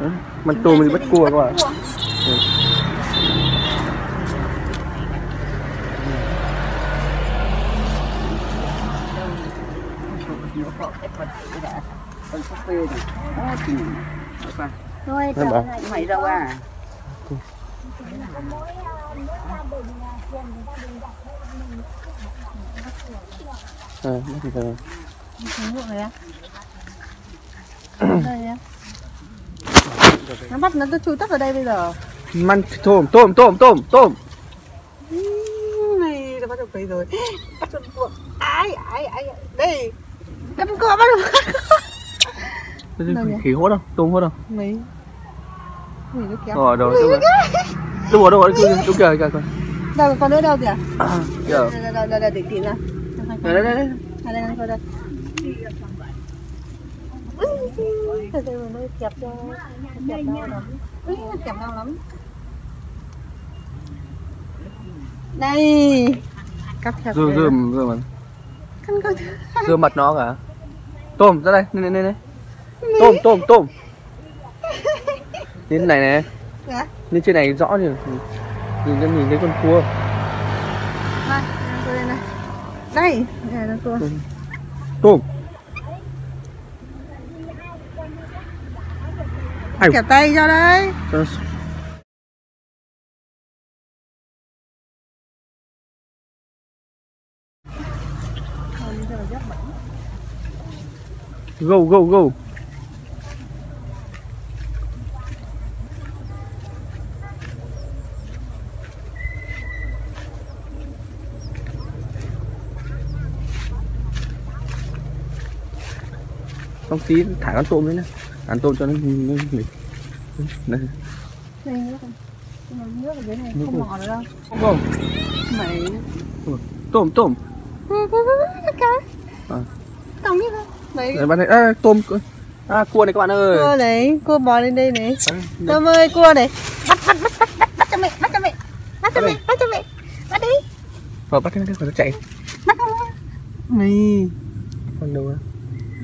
Đấy. Mặt tôm mình bắt cua các bạn Ừ. Thôi, mày đâu à? À, bắt thì sao? Nó bắt nó chui tấp vào đây bây giờ. Măn tôm tôm tôm tôm tôm. Này nó bắt được cây rồi. Bắt được cua ai ai ai đây. Được cua bắt được Đâu khỉ hốt không tôm hốt không mấy? Ui, nó kéo. Rồi rồi. đâu rồi đâu rồi đâu rồi đúng kìa kìa kìa đâu còn nữa đâu kìa? Kìa đây đây để tìm nào. Đây đây đây đây. Đây đây đây từ từ nó kẹp cho kẹp đau lắm kẹp đau lắm đây cắt rơm rơm mà cắt cắt rơm mặt nó cả. Tôm ra đây. Này này này tôm tôm tôm. Đến này này. Dạ. lên trên này rõ nhỉ nhìn nhìn thấy con cua. Đây, đây là cua. tôm Ai Kẹp tay cho đấy. Go go go. Xong tí thả con tôm đấy nè ăn tôm cho nó nó nghỉ đây nước này. Ở dưới này không mò được đâu. không Mày. tôm tôm. À. Tổng như. Mày. Đấy, bạn này à, tôm à, cua này các bạn ơi Cua này, cua bò lên đây này. Đấy, Tôm ơi, cua này. Bắt bắt bắt bắt bắt bắt cho mẹ, bắt cho mẹ. Bắt cho mẹ, bắt cho mẹ. Bắt đi. Vào bắt cái nó chạy Bắt mẹ. Này. con đâu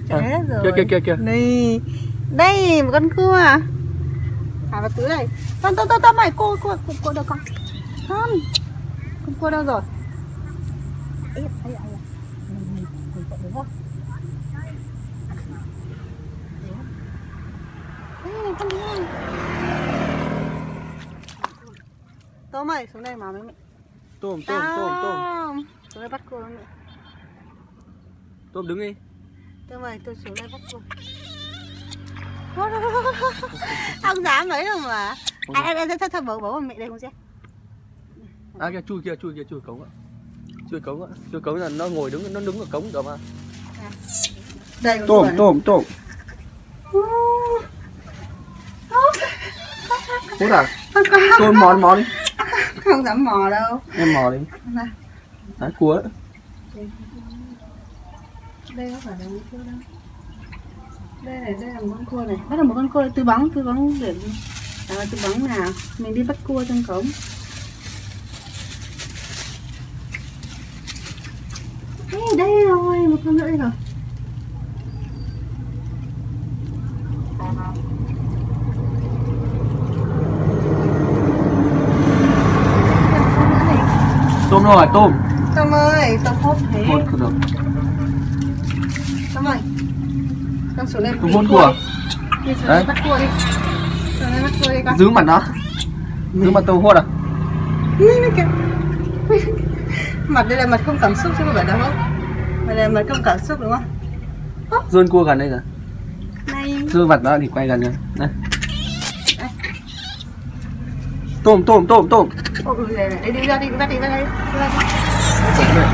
À, rồi. kia kia kia kia Này. Đây, một con cua à. Thả vào túi này. Tôm tôm tôm tôm mày, cua cua cua, cua đâu con? Con. Con cua đâu rồi? Ấy, ấy, ấy. Không? Con. Tôm ơi, xuống đây mà với mẹ. tôm tôm tôm tôm Xuống đây bắt cua mẹ. tôm đứng đi Tôm ơi, tôi xuống đây bắt cua. Ông dám mấy đâu mà. À, à, à, thôi, thôi, bố, bố, mẹ đây không xem. à kia chui kia chui kia chui cống ạ chui cống ạ chui cống là nó ngồi đứng nó đứng ở cống được mà Đây, con tôm tôm tôm hút à tôm mò mò đi Không dám mò đâu. em mò đi Này. đấy cua đấy. Đây không phải là cua đâu. Đây này, đây là một con cua này. Bắt được một con cua túi bóng, túi bóng để à, túi bóng nào. Mình đi bắt cua trong cống. Ê, đây rồi, một con nữa đây rồi. tôm rồi tôm Tôm ơi, tôm hốt thế. Tôm ơi. Con xuống lên. đi hút cua Đi xuống Đấy. bắt cua đi. Xuống bắt cua đi con. giữ mặt nó giữ mặt tôm hút à. Mặt đây là mặt không cảm xúc chứ không phải đâu không? Đây là mặt không cảm xúc đúng không? dơn cua gần đây rồi Này. mặt nó thì quay gần rồi đây tôm tôm tôm tôm Ôi, đi ra đi, bắt đi đây. Đi ra đi.